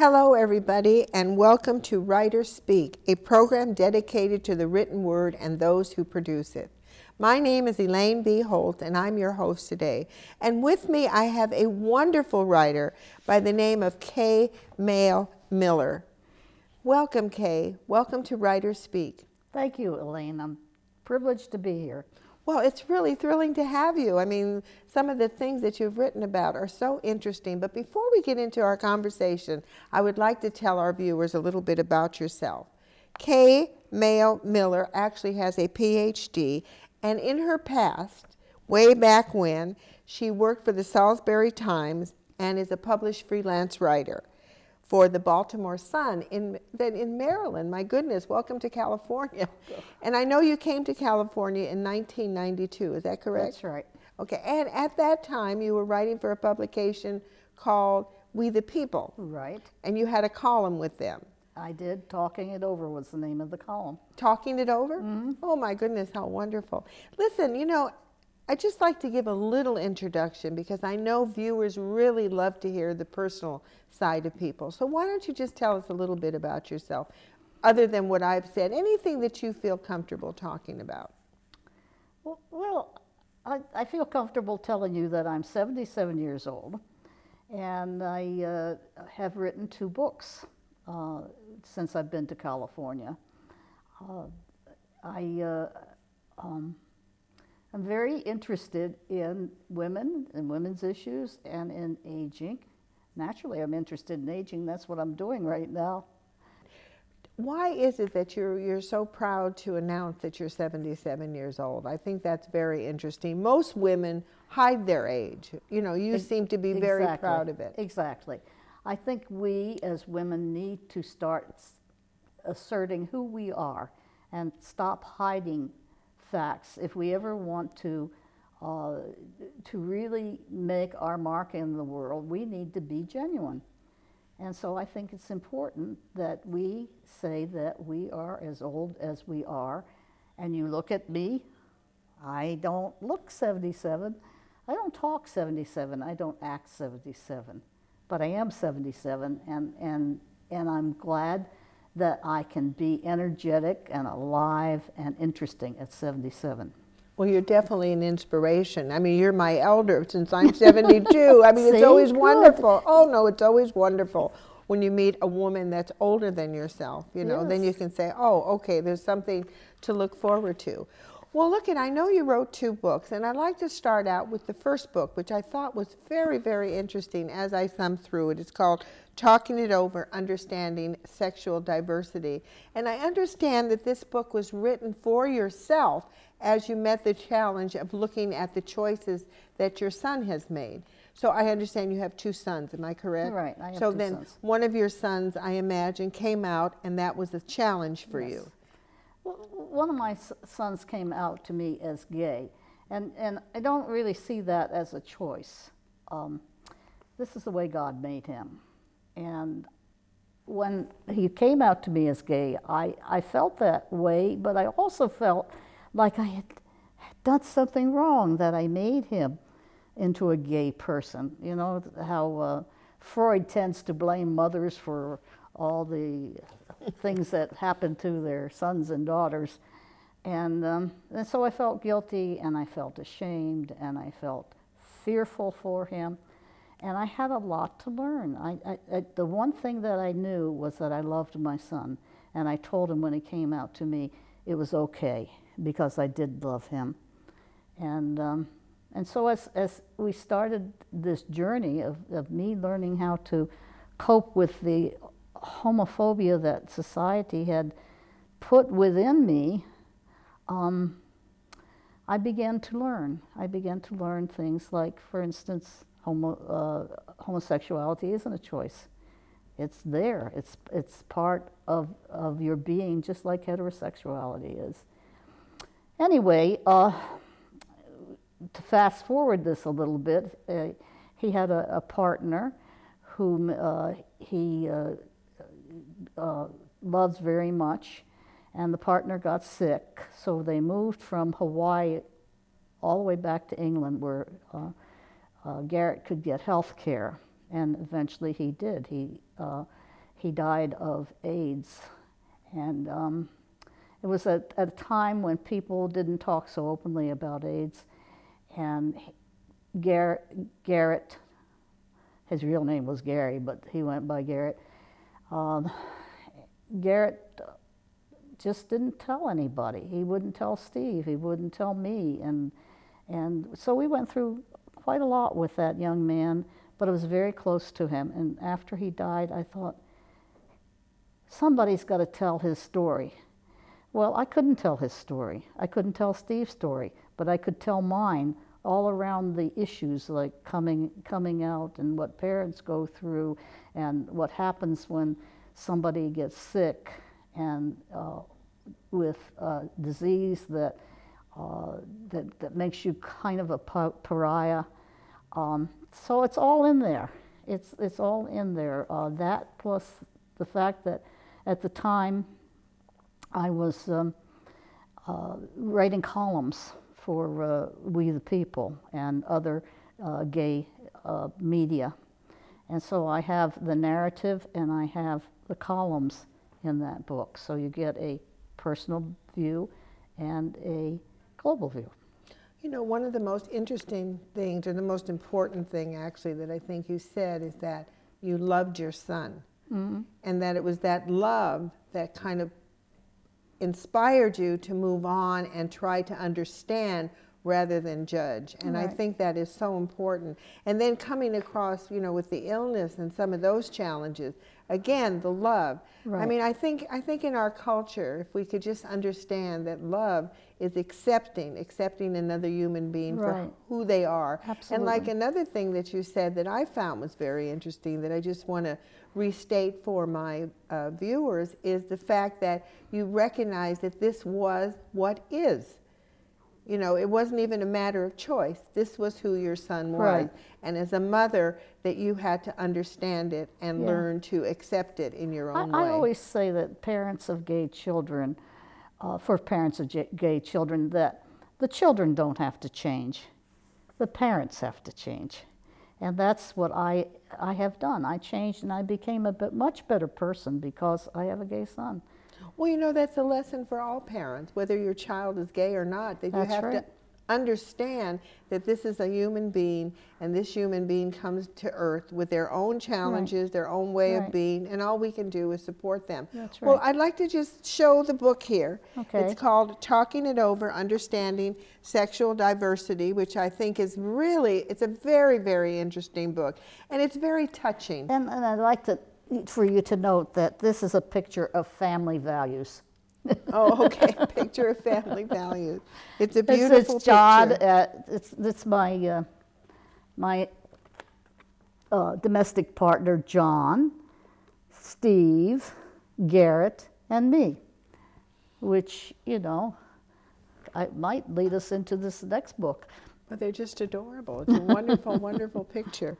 Hello, everybody, and welcome to WriterSpeak, a program dedicated to the written word and those who produce it. My name is Elaine B. Holtz, and I'm your host today. And with me, I have a wonderful writer by the name of Kay Mehl Miller. Welcome, Kay. Welcome to WriterSpeak. Thank you, Elaine. I'm privileged to be here. Well, it's really thrilling to have you. I mean, some of the things that you've written about are so interesting. But before we get into our conversation, I would like to tell our viewers a little bit about yourself. Kay Mehl Miller actually has a PhD, and in her past, way back when, she worked for the Salisbury Times and is a published freelance writer for the Baltimore Sun in, then in Maryland. My goodness, welcome to California. And I know you came to California in 1992, is that correct? That's right. Okay, and at that time you were writing for a publication called We the People. Right. And you had a column with them. I did. Talking It Over was the name of the column. Talking It Over? Mm-hmm. Oh my goodness, how wonderful. Listen, you know, I'd just like to give a little introduction because I know viewers really love to hear the personal side of people. So why don't you just tell us a little bit about yourself, other than what I've said, anything that you feel comfortable talking about? Well, I, I, feel comfortable telling you that I'm 77 years old and I uh, have written two books uh, since I've been to California. Uh, I uh, um, I'm very interested in women and women's issues and in aging. Naturally, I'm interested in aging. That's what I'm doing right now. Why is it that you're, you're so proud to announce that you're 77 years old? I think that's very interesting. Most women hide their age. You know, you seem to be very proud of it. Exactly. I think we as women need to start asserting who we are and stop hiding facts. If we ever want to, uh, to really make our mark in the world, we need to be genuine. And so I think it's important that we say that we are as old as we are. And you look at me, I don't look 77. I don't talk 77. I don't act 77. But I am 77, and, and, and I'm glad that I can be energetic and alive and interesting at 77. Well, you're definitely an inspiration. I mean, you're my elder since I'm 72. I mean, it's always Good. wonderful. Oh, no, it's always wonderful when you meet a woman that's older than yourself, you know, yes. then you can say, oh, okay, there's something to look forward to. Well, look, and I know you wrote two books, and I'd like to start out with the first book, which I thought was very, very interesting as I thumb through it. It's called Talking It Over Understanding Sexual Diversity. And I understand that this book was written for yourself as you met the challenge of looking at the choices that your son has made. So I understand you have two sons, am I correct? Right, I have so two then one of your sons, I imagine, came out, and that was a challenge for Yes. you. One of my sons came out to me as gay, and, and I don't really see that as a choice. Um, this is the way God made him. And when he came out to me as gay, I, I felt that way, but I also felt like I had done something wrong, that I made him into a gay person. You know, how uh, Freud tends to blame mothers for all the things that happened to their sons and daughters. And, um, and so I felt guilty and I felt ashamed and I felt fearful for him. And I had a lot to learn. I, I, I, the one thing that I knew was that I loved my son. And I told him when he came out to me, it was okay because I did love him. And, um, and so as, as we started this journey of, of me learning how to cope with the homophobia that society had put within me, um, I began to learn. I began to learn things like, for instance, homo, uh, homosexuality isn't a choice. It's there. It's, it's part of, of your being, just like heterosexuality is. Anyway, uh, to fast forward this a little bit, uh, he had a, a partner whom uh, he uh, loves very much, and the partner got sick, so they moved from Hawaii all the way back to England, where uh, uh, Garrett could get health care, and eventually he did. He uh, he died of AIDS. And um, it was at, at, a time when people didn't talk so openly about AIDS. And Garrett, Garrett, his real name was Gary, but he went by Garrett. Um, Garrett just didn't tell anybody. He wouldn't tell Steve. He wouldn't tell me. And, and so we went through quite a lot with that young man, but it was very close to him. And after he died, I thought, somebody's got to tell his story. Well, I couldn't tell his story. I couldn't tell Steve's story, but I could tell mine all around the issues like coming, coming out and what parents go through and what happens when somebody gets sick and uh, with a disease that, uh, that, that makes you kind of a pariah. Um, so it's all in there. It's, it's all in there. Uh, that plus the fact that at the time I was um, uh, writing columns for uh, We the People and other uh, gay media. And so I have the narrative and I have the columns in that book. So you get a personal view and a global view. You know, one of the most interesting things, or the most important thing actually, that I think you said is that you loved your son. Mm-hmm. And that it was that love that kind of inspired you to move on and try to understand rather than judge. And right. I think that is so important. And then coming across, you know, with the illness and some of those challenges, again, the love. Right. I mean, I think I think in our culture, if we could just understand that love is accepting, accepting another human being right. for who they are. Absolutely. And like another thing that you said that I found was very interesting that I just want to restate for my uh, viewers is the fact that you recognize that this was what is you know, it wasn't even a matter of choice. This was who your son was. Right. And as a mother, that you had to understand it and yeah. learn to accept it in your own I, way. I always say that parents of gay children, uh, for parents of gay children, that the children don't have to change. The parents have to change. And that's what I, I have done. I changed and I became a bit, much better person because I have a gay son. Well, you know, that's a lesson for all parents, whether your child is gay or not, that that's you have right. to understand that this is a human being and this human being comes to earth with their own challenges, right. their own way right. of being, and all we can do is support them. That's right. Well, I'd like to just show the book here. Okay. It's called Talking It Over, Understanding Sexual Diversity, which I think is really, it's a very, very interesting book. And it's very touching. And, and I'd like to for you to note that this is a picture of family values. oh, okay. Picture of family values. It's a beautiful it's, it's John, picture. Uh, it's, it's my, uh, my uh, domestic partner, John, Steve, Garrett, and me, which, you know, I, might lead us into this next book. But they're just adorable. It's a wonderful, wonderful picture.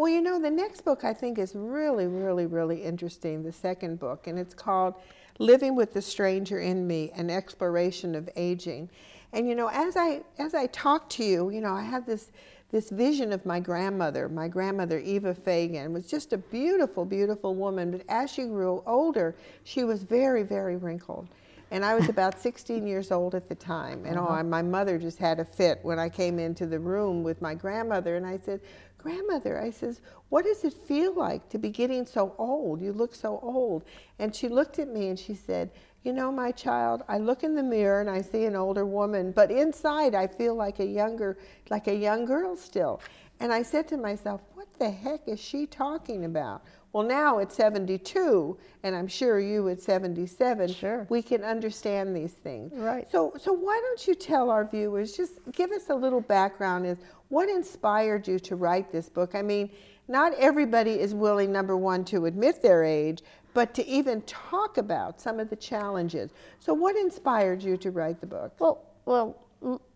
Well, you know, the next book I think is really, really, really interesting, the second book, and it's called Living with the Stranger in Me, an exploration of aging. And you know, as I as I talk to you, you know, I have this this vision of my grandmother. My grandmother Eva Fagan was just a beautiful, beautiful woman, but as she grew older, she was very, very wrinkled. And I was about 16 years old at the time. And uh -huh. oh, my mother just had a fit when I came into the room with my grandmother. And I said, grandmother, I says, what does it feel like to be getting so old? You look so old. And she looked at me and she said, you know, my child, I look in the mirror and I see an older woman, but inside I feel like a younger, like a young girl still. And I said to myself, what the heck is she talking about? Well, now at 72, and I'm sure you at 77, sure. we can understand these things. Right. So, so why don't you tell our viewers, just give us a little background is what inspired you to write this book? I mean, not everybody is willing, number one, to admit their age, but to even talk about some of the challenges. So what inspired you to write the book? Well, well,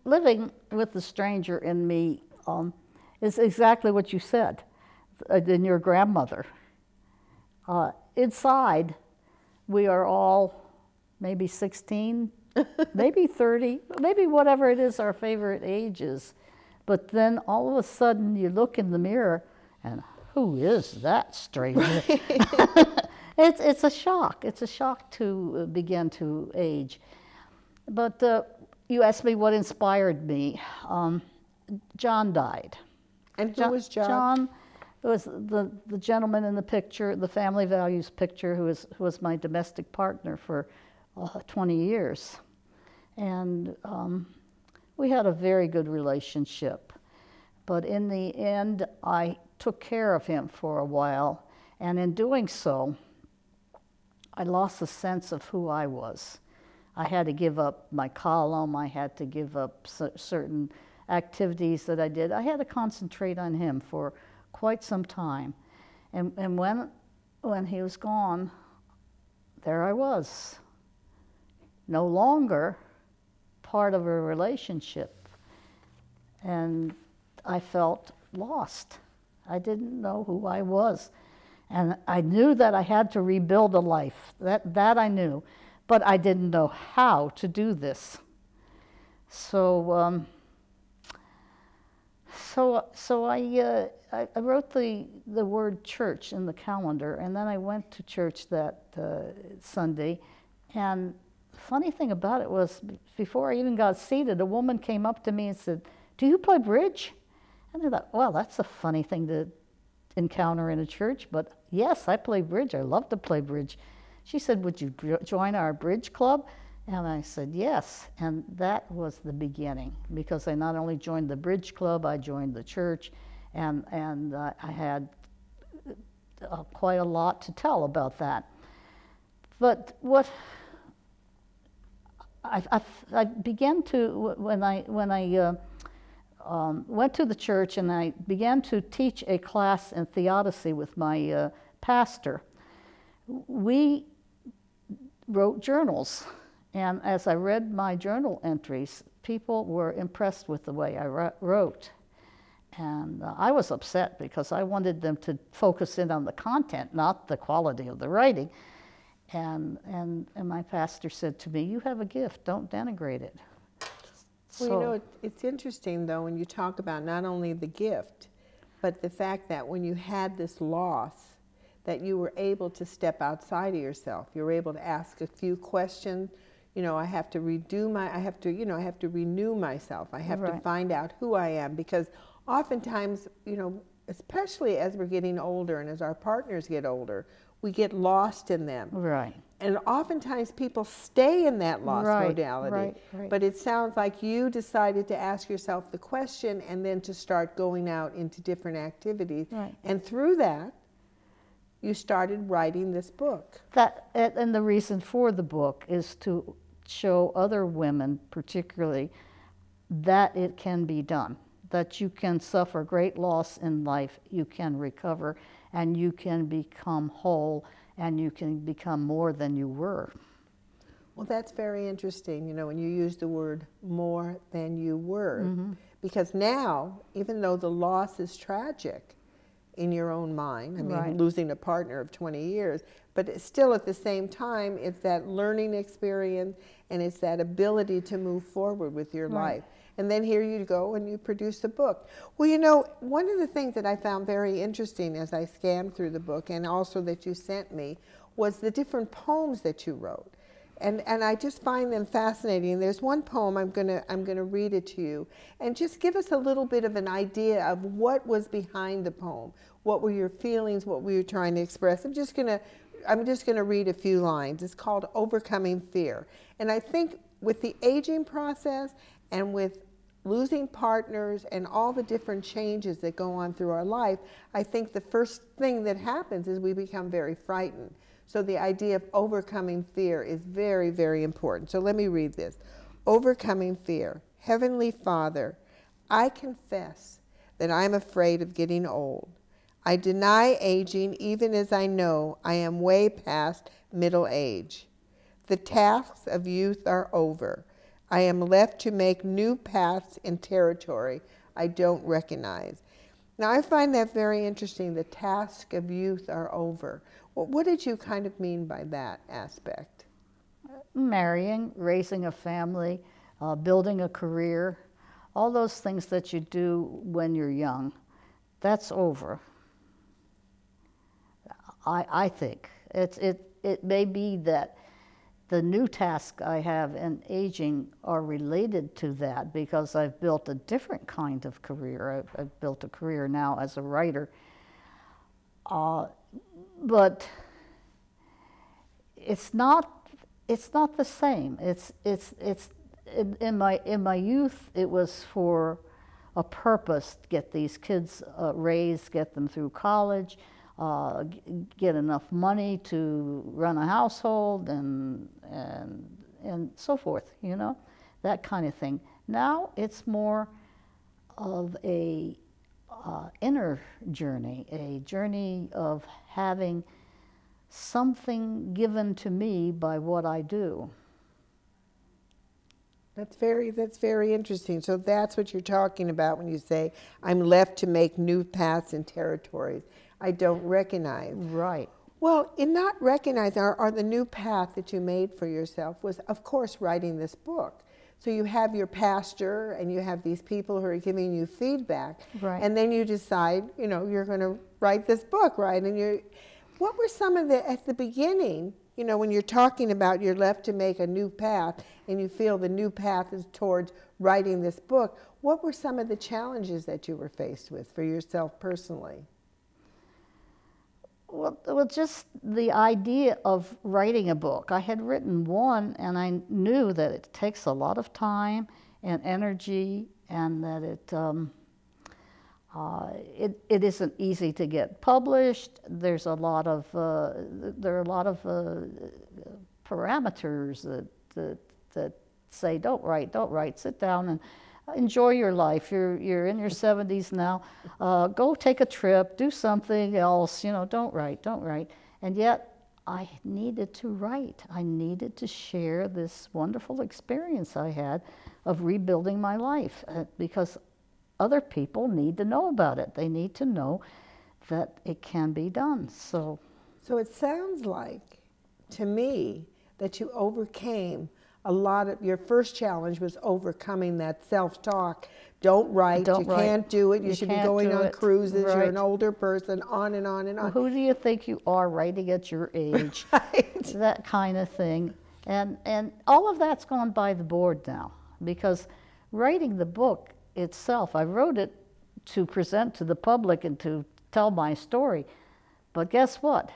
living with the stranger in me um, is exactly what you said, uh, in your grandmother. Uh, inside, we are all maybe 16, maybe 30, maybe whatever it is our favorite age is. But then all of a sudden you look in the mirror and who is that stranger? It's, it's a shock. It's a shock to uh, begin to age. But uh, you asked me what inspired me. Um, John died. And who was John? John was the, the gentleman in the picture, the family values picture, who was, who was my domestic partner for uh, 20 years. And um, we had a very good relationship. But in the end, I took care of him for a while. And in doing so, I lost a sense of who I was. I had to give up my column, I had to give up certain activities that I did. I had to concentrate on him for quite some time. And, and when, when he was gone, there I was, no longer part of a relationship. And I felt lost. I didn't know who I was. And I knew that I had to rebuild a life. That, that I knew. But I didn't know how to do this. So, um, so, so I, uh, I, I, wrote the, the word church in the calendar, and then I went to church that uh, Sunday. And the funny thing about it was, before I even got seated, a woman came up to me and said, Do you play bridge? And I thought, well, that's a funny thing to encounter in a church, but yes, I play bridge. I love to play bridge. She said, Would you join our bridge club? And I said, Yes. And that was the beginning because I not only joined the bridge club, I joined the church, and, and uh, I had uh, quite a lot to tell about that. But what I, I, I began to, when I, when I uh, um, went to the church and I began to teach a class in theodicy with my uh, pastor. We wrote journals, and as I read my journal entries, people were impressed with the way I wrote. And uh, I was upset because I wanted them to focus in on the content, not the quality of the writing. And, and, and my pastor said to me, You have a gift, don't denigrate it. Well, you know, it, it's interesting though when you talk about not only the gift, but the fact that when you had this loss, that you were able to step outside of yourself. You were able to ask a few questions. You know, I have to redo my, I have to, you know, I have to renew myself. I have right. to find out who I am because oftentimes, you know, especially as we're getting older and as our partners get older, we get lost in them. Right and oftentimes people stay in that lost right, modality. Right, right. But it sounds like you decided to ask yourself the question and then to start going out into different activities. Right. And through that, you started writing this book. That and the reason for the book is to show other women, particularly, that it can be done. That you can suffer great loss in life, you can recover, and you can become whole and you can become more than you were. Well, that's very interesting, you know, when you use the word more than you were. Mm-hmm. Because now, even though the loss is tragic in your own mind, I mean, right. losing a partner of 20 years, but still at the same time, it's that learning experience and it's that ability to move forward with your right. life and then here you go and you produce a book. Well, you know, one of the things that I found very interesting as I scanned through the book and also that you sent me was the different poems that you wrote. And, and I just find them fascinating. There's one poem I'm gonna I'm gonna read it to you, and just give us a little bit of an idea of what was behind the poem. What were your feelings? What were you trying to express? I'm just gonna I'm just gonna read a few lines. It's called "Overcoming Fear," and I think with the aging process and with losing partners and all the different changes that go on through our life, I think the first thing that happens is we become very frightened. So the idea of overcoming fear is very, very important. So let me read this. Overcoming fear. Heavenly Father, I confess that I'm afraid of getting old. I deny aging even as I know I am way past middle age. The tasks of youth are over. I am left to make new paths in territory I don't recognize. Now, I find that very interesting. The task of youth are over. Well, what did you kind of mean by that aspect? Marrying, raising a family, uh, building a career, all those things that you do when you're young, that's over. I, I think. It's, it, it may be that the new tasks I have in aging are related to that because I've built a different kind of career. I've, I've built a career now as a writer. Uh, but it's not, it's not the same. It's, it's, it's, in, in, my, in my youth, it was for a purpose, to get these kids uh, raised, get them through college, uh, get enough money to run a household and, and, and so forth, you know, that kind of thing. Now it's more of a uh, inner journey, a journey of having something given to me by what I do. That's very that's very interesting. So that's what you're talking about when you say I'm left to make new paths and territories I don't recognize. Right. Well, in not recognizing are, are the new path that you made for yourself was of course writing this book. So you have your pastor and you have these people who are giving you feedback. Right. And then you decide, you know, you're going to write this book, right? And you're what were some of the at the beginning you know, when you're talking about you're left to make a new path and you feel the new path is towards writing this book, what were some of the challenges that you were faced with for yourself personally? Well, well, just the idea of writing a book. I had written one and I knew that it takes a lot of time and energy and that it, um, uh, it, it isn't easy to get published. There's a lot of uh, there are a lot of uh, parameters that, that that say don't write, don't write. Sit down and enjoy your life. You're you're in your 70s now. Uh, go take a trip, do something else. You know, don't write, don't write. And yet I needed to write. I needed to share this wonderful experience I had of rebuilding my life uh, because other people need to know about it. They need to know that it can be done. So, so it sounds like to me that you overcame a lot of your first challenge was overcoming that self-talk. Don't write. Don't you write. can't do it. You, You should be going on it. cruises. You're an older person. On and on and on. who do you think you are writing at your age? Right. that kind of thing. And, and all of that's gone by the board now because writing the book itself, I wrote it to present to the public and to tell my story. But guess what?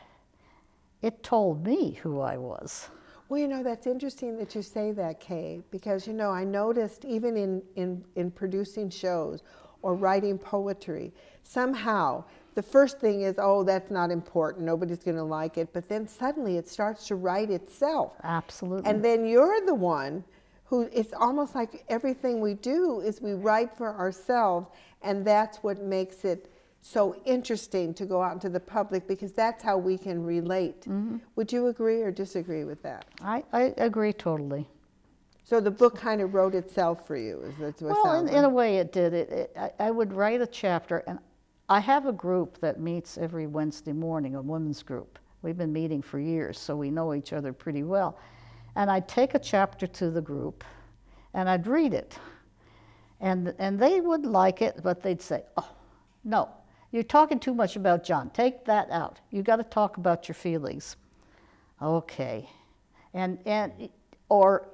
It told me who I was. Well, you know, that's interesting that you say that, Kay, because, you know, I noticed even in, in, in producing shows or writing poetry, somehow the first thing is, oh, that's not important, nobody's going to like it, but then suddenly it starts to write itself. Absolutely. And then you're the one who, it's almost like everything we do is we write for ourselves, and that's what makes it so interesting to go out into the public because that's how we can relate. Mm-hmm. Would you agree or disagree with that? I, I agree totally. So the book kind of wrote itself for you, is that what Well, in, sounds in a way, it did. It, it, I, I would write a chapter, and I have a group that meets every Wednesday morning, a women's group. We've been meeting for years, so we know each other pretty well. And I'd take a chapter to the group, and I'd read it. And, and they would like it, but they'd say, oh, no, you're talking too much about John. Take that out. You got to talk about your feelings. Okay. And, and, or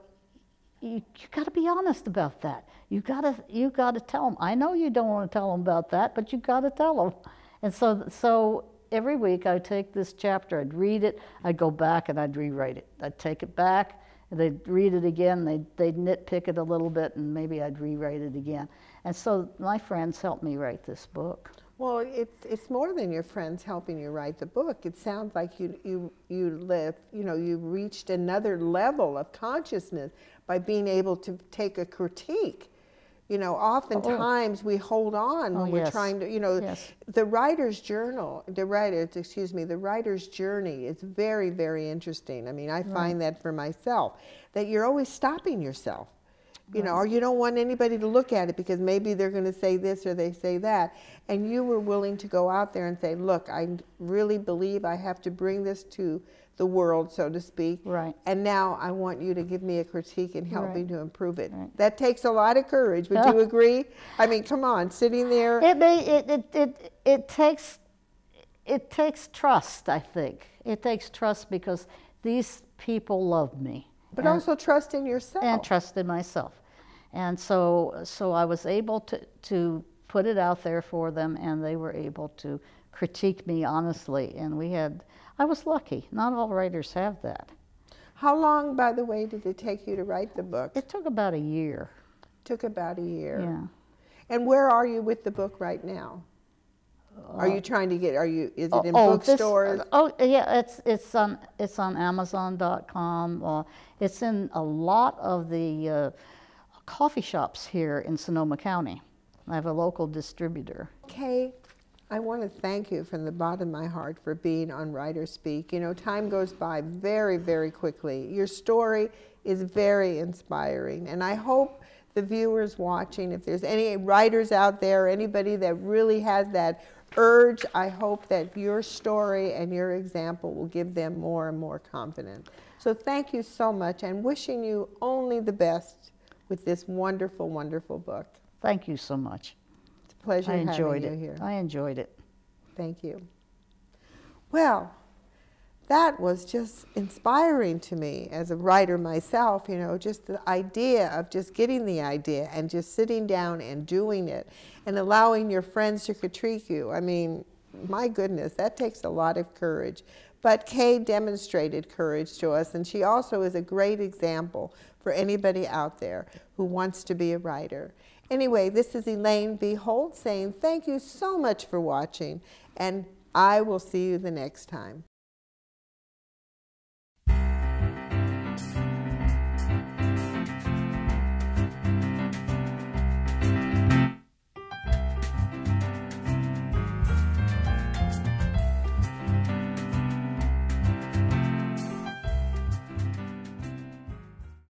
you, you got to be honest about that. You got to you got to tell them. I know you don't want to tell them about that, but you got to tell them. And so so every week I'd take this chapter, I'd read it, I'd go back and I'd rewrite it. I'd take it back, and they'd read it again, they'd, they'd nitpick it a little bit, and maybe I'd rewrite it again. And so my friends helped me write this book. Well, it's, it's more than your friends helping you write the book. It sounds like you, you, you live, you know, you reached another level of consciousness by being able to take a critique. You know, oftentimes we hold on Oh, when oh, we're yes. trying to, you know, Yes. the writer's journal, the writer's, excuse me, the writer's journey is very, very interesting. I mean, I find that for myself, that you're always stopping yourself. You know, or you don't want anybody to look at it because maybe they're going to say this or they say that. And you were willing to go out there and say, look, I really believe I have to bring this to the world, so to speak. Right. And now I want you to give me a critique and help me to improve it. Right. That takes a lot of courage. Would you agree? I mean, come on, sitting there. It may it, it, it, it takes it takes trust, I think. It takes trust because these people love me. But and, also trust in yourself. and trust in myself. And so, so I was able to, to put it out there for them, and they were able to critique me honestly. And we had, I was lucky. Not all writers have that. How long, by the way, did it take you to write the book? It took about a year. took about a year. Yeah. And where are you with the book right now? Are you trying to get? Are you? Is it in oh, this- bookstores? oh, yeah, it's it's on it's on Amazon.com. Uh, it's in a lot of the uh, coffee shops here in Sonoma County. I have a local distributor. Okay. I want to thank you from the bottom of my heart for being on WriterSpeak. You know, time goes by very, very quickly. Your story is very inspiring, and I hope the viewers watching, if there's any writers out there, anybody that really has that urge, I hope that your story and your example will give them more and more confidence. So thank you so much, and wishing you only the best with this wonderful, wonderful book. Thank you so much. It's a pleasure I enjoyed having you it. here. I enjoyed it. Thank you. Well, that was just inspiring to me as a writer myself, you know, just the idea of just getting the idea and just sitting down and doing it and allowing your friends to critique you. I mean, my goodness, that takes a lot of courage. But Kay demonstrated courage to us, and she also is a great example for anybody out there who wants to be a writer. Anyway, this is Elaine B. Holtz saying thank you so much for watching, and I will see you the next time.